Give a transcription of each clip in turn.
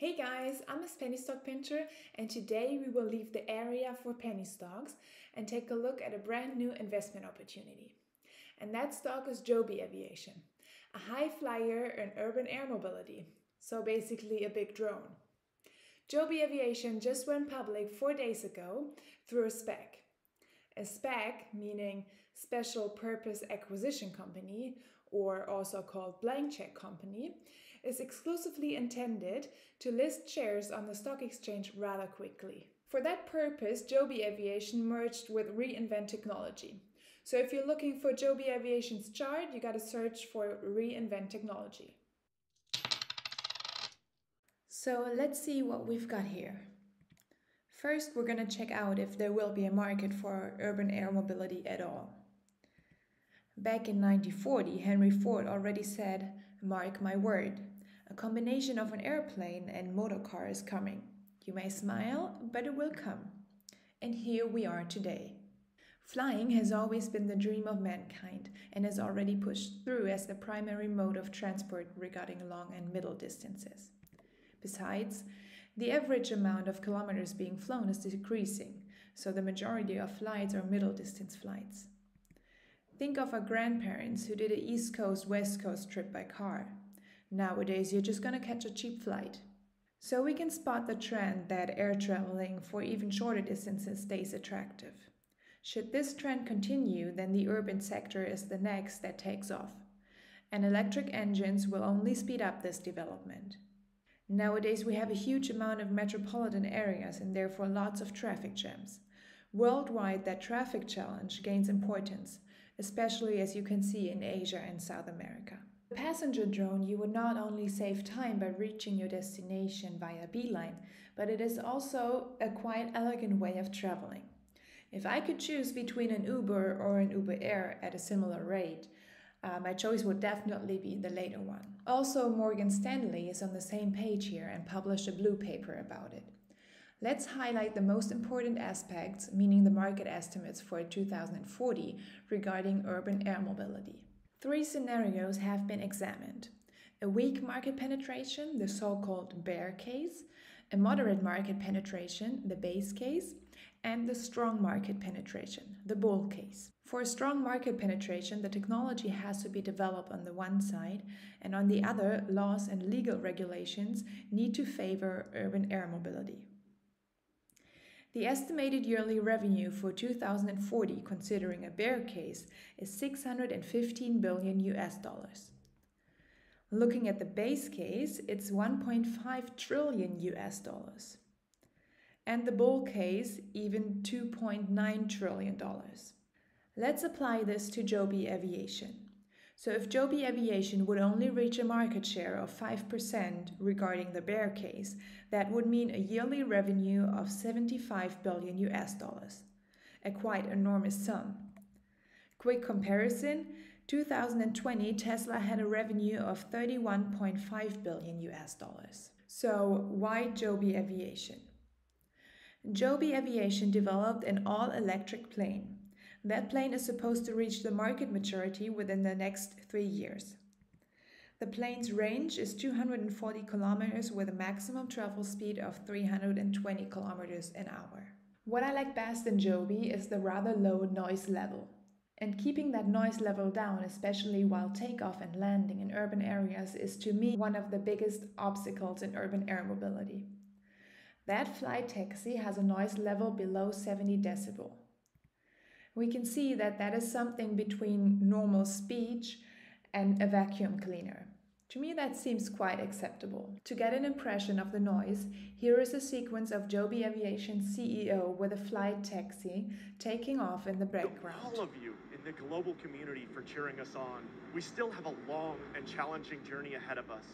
Hey guys, I'm a Penny Stock Pincher, and today we will leave the area for penny stocks and take a look at a brand new investment opportunity. And that stock is Joby Aviation, a high flyer in urban air mobility, so basically a big drone. Joby Aviation just went public four days ago through a SPAC. A SPAC, meaning Special Purpose Acquisition Company, or also called blank check company, is exclusively intended to list shares on the stock exchange rather quickly. For that purpose, Joby Aviation merged with Reinvent Technology. So if you're looking for Joby Aviation's chart, you got to search for Reinvent Technology. So let's see what we've got here. First, we're going to check out if there will be a market for urban air mobility at all. Back in 1940, Henry Ford already said, Mark my word, a combination of an airplane and motor car is coming. You may smile, but it will come. And here we are today. Flying has always been the dream of mankind and has already pushed through as the primary mode of transport regarding long and middle distances. Besides, the average amount of kilometers being flown is decreasing, so the majority of flights are middle distance flights. Think of our grandparents who did a East Coast West Coast trip by car. Nowadays, you're just gonna catch a cheap flight. So we can spot the trend that air traveling for even shorter distances stays attractive. Should this trend continue, then the urban sector is the next that takes off. And electric engines will only speed up this development. Nowadays, we have a huge amount of metropolitan areas and therefore lots of traffic jams. Worldwide, that traffic challenge gains importance, especially as you can see in Asia and South America. The passenger drone, you would not only save time by reaching your destination via beeline, but it is also a quite elegant way of traveling. If I could choose between an Uber or an Uber Air at a similar rate, uh, my choice would definitely be the later one. Also, Morgan Stanley is on the same page here and published a blue paper about it. Let's highlight the most important aspects, meaning the market estimates for 2040 regarding urban air mobility. Three scenarios have been examined a weak market penetration, the so called bear case, a moderate market penetration, the base case, and the strong market penetration, the bull case. For a strong market penetration, the technology has to be developed on the one side, and on the other, laws and legal regulations need to favor urban air mobility. The estimated yearly revenue for 2040, considering a bear case, is 615 billion US dollars. Looking at the base case, it's 1.5 trillion US dollars and the bull case even $2.9 trillion. Let's apply this to Joby Aviation. So, if Joby Aviation would only reach a market share of 5% regarding the bear case, that would mean a yearly revenue of 75 billion US dollars, a quite enormous sum. Quick comparison 2020, Tesla had a revenue of 31.5 billion US dollars. So, why Joby Aviation? Joby Aviation developed an all electric plane. That plane is supposed to reach the market maturity within the next three years. The plane's range is 240 kilometers with a maximum travel speed of 320 kilometers an hour. What I like best in Joby is the rather low noise level. And keeping that noise level down, especially while takeoff and landing in urban areas, is to me one of the biggest obstacles in urban air mobility. That flight taxi has a noise level below 70 decibel. We can see that that is something between normal speech and a vacuum cleaner. To me, that seems quite acceptable. To get an impression of the noise, here is a sequence of Joby Aviation CEO with a flight taxi taking off in the background. all of you in the global community for cheering us on. We still have a long and challenging journey ahead of us.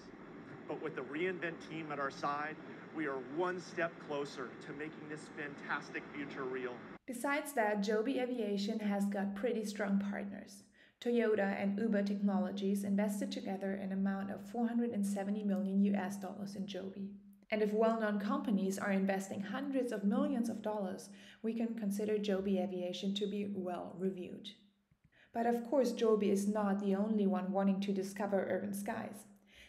But with the reInvent team at our side, we are one step closer to making this fantastic future real. Besides that, Joby Aviation has got pretty strong partners. Toyota and Uber Technologies invested together an amount of 470 million US dollars in Joby. And if well known companies are investing hundreds of millions of dollars, we can consider Joby Aviation to be well reviewed. But of course, Joby is not the only one wanting to discover urban skies.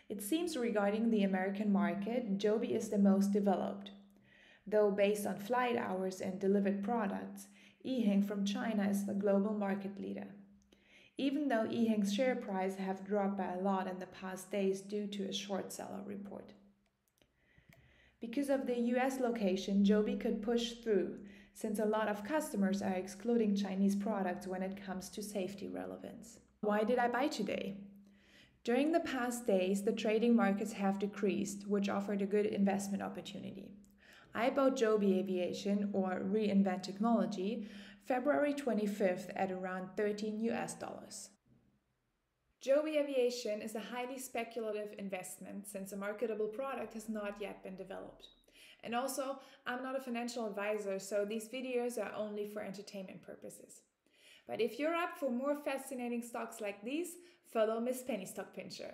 It seems regarding the American market, Joby is the most developed. Though based on flight hours and delivered products, Ehang from China is the global market leader. Even though Ehang's share price have dropped by a lot in the past days due to a short seller report. Because of the US location, Joby could push through, since a lot of customers are excluding Chinese products when it comes to safety relevance. Why did I buy today? During the past days, the trading markets have decreased, which offered a good investment opportunity. I bought Joby Aviation or Reinvent Technology February 25th at around 13 US dollars. Joby Aviation is a highly speculative investment since a marketable product has not yet been developed. And also, I'm not a financial advisor, so these videos are only for entertainment purposes. But if you're up for more fascinating stocks like these, follow Miss Penny Stock Pincher.